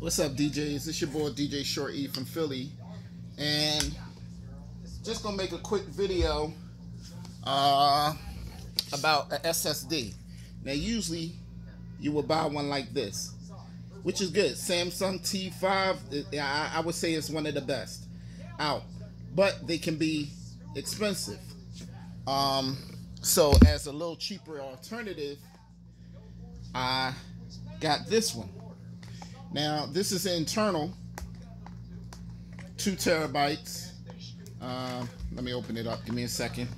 What's up, DJs? It's your boy DJ Short E from Philly, and just gonna make a quick video uh, about a SSD. Now, usually you will buy one like this, which is good. Samsung T5, I, I would say it's one of the best out, but they can be expensive. Um, so, as a little cheaper alternative, I got this one. Now, this is internal, two terabytes. Uh, let me open it up. Give me a second.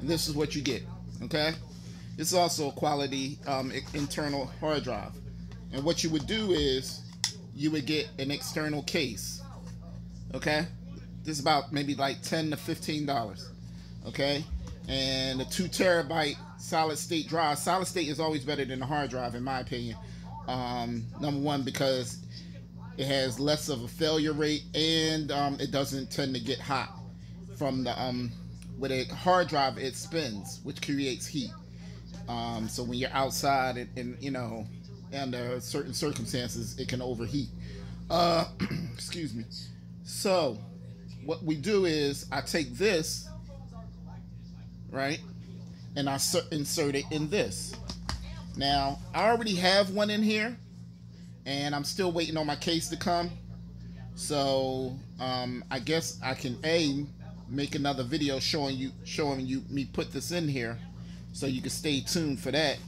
And this is what you get. Okay, it's also a quality um, internal hard drive. And what you would do is you would get an external case. Okay, this is about maybe like ten to fifteen dollars. Okay, and a two terabyte solid state drive. Solid state is always better than a hard drive, in my opinion. Um, number one, because it has less of a failure rate and um, it doesn't tend to get hot from the um, with a hard drive. It spins, which creates heat. Um, so when you're outside and, and, you know under certain circumstances, it can overheat. Uh, excuse me. So what we do is I take this right and I insert it in this. Now, I already have one in here, and I'm still waiting on my case to come. So, um, I guess I can A, make another video showing you, showing you me put this in here, so you can stay tuned for that.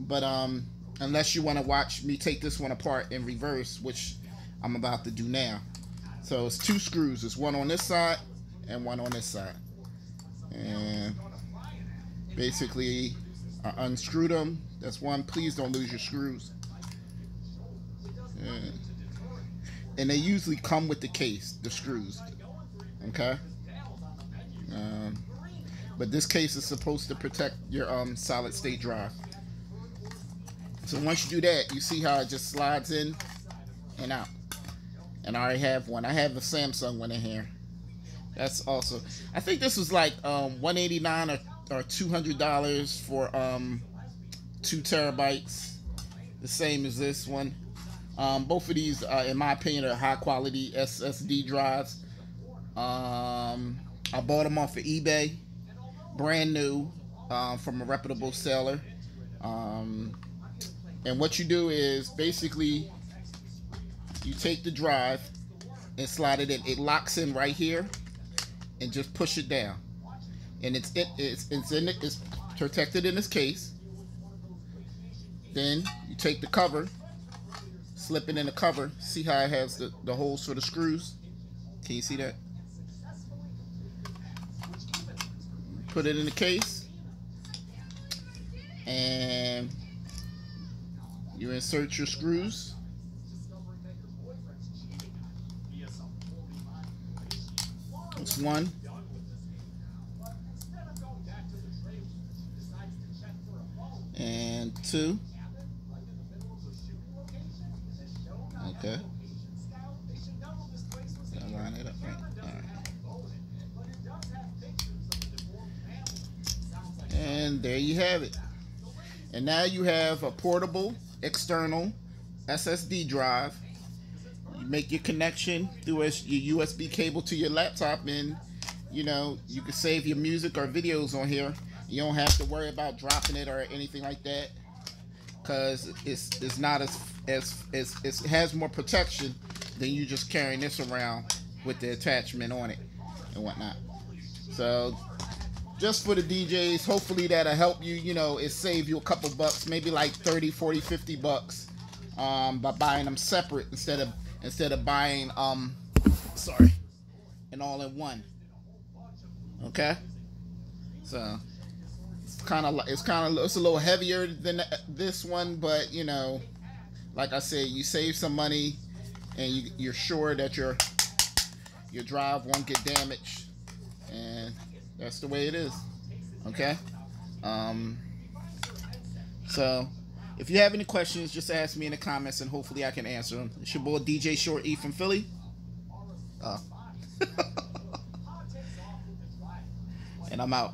But, um, unless you want to watch me take this one apart in reverse, which I'm about to do now. So it's two screws. It's one on this side and one on this side. And basically I unscrewed them. That's one. Please don't lose your screws. Yeah. And they usually come with the case, the screws. Okay. Um, but this case is supposed to protect your um, solid state drive. So once you do that, you see how it just slides in and out. And I already have one. I have the Samsung one in here. That's also. I think this was like um, 189 or or two hundred dollars for um, two terabytes, the same as this one. Um, both of these, uh, in my opinion, are high quality SSD drives. Um, I bought them off of eBay, brand new, uh, from a reputable seller. Um, and what you do is basically you take the drive and slide it in. It locks in right here, and just push it down and it's it, it's it's in it, it's protected in this case. Then you take the cover, slip it in the cover. See how it has the, the holes for the screws? Can you see that? Put it in the case. And you insert your screws. It's one. And two. Okay. line it up right. And there you have it. And now you have a portable external SSD drive. You make your connection through your USB cable to your laptop and you know, you can save your music or videos on here you don't have to worry about dropping it or anything like that because it's it's not as as, as it has more protection than you just carrying this around with the attachment on it and whatnot. So just for the DJs, hopefully that'll help you, you know, it save you a couple bucks, maybe like 30, 40, 50 bucks um, by buying them separate instead of instead of buying um sorry, an all in one. Okay? So kind of it's kind of it's a little heavier than this one, but you know, like I said, you save some money, and you, you're sure that your your drive won't get damaged, and that's the way it is. Okay. Um. So, if you have any questions, just ask me in the comments, and hopefully I can answer them. It's your boy DJ Short E from Philly. Uh. and I'm out.